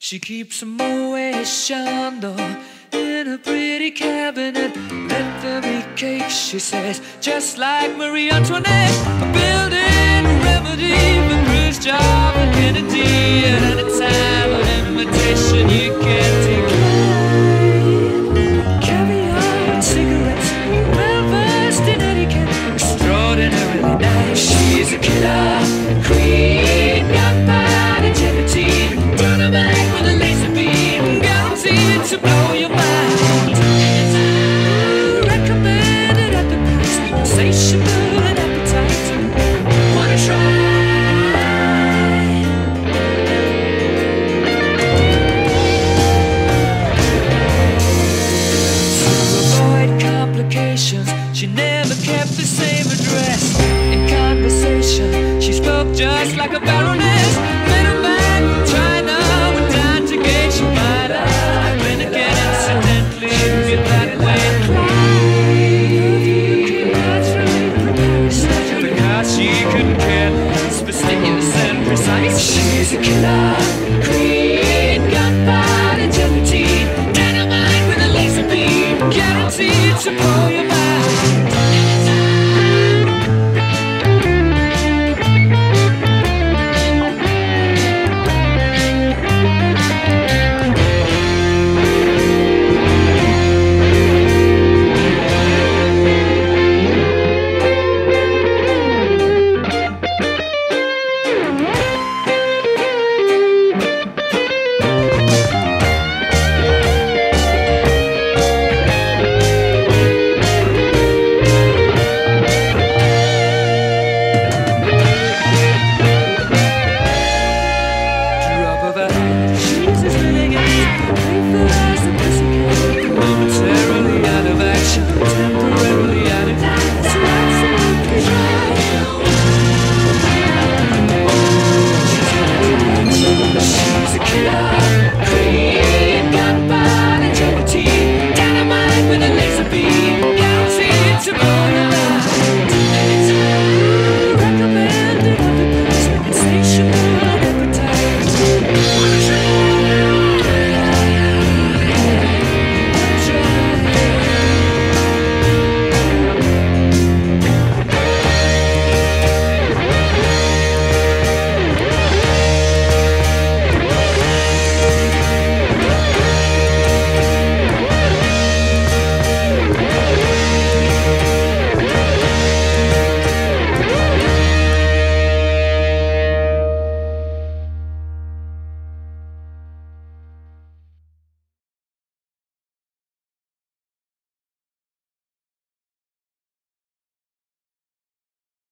She keeps a Moet Chandon in a pretty cabinet. Let there be cake, she says, just like Marie Antoinette. A building remedy for Khrushchev and Kennedy. At any time, an invitation you can decline. Caviar and cigarettes, well versed in etiquette, extraordinarily nice. She's a killer the same address. In conversation, she spoke just like a baroness. Middleman in China when down to gauge she might have been again incidentally. Get that way. Because she couldn't care less, and precise. She's a killer queen, gunpowder gelatine, dynamite with a laser beam, guaranteed support.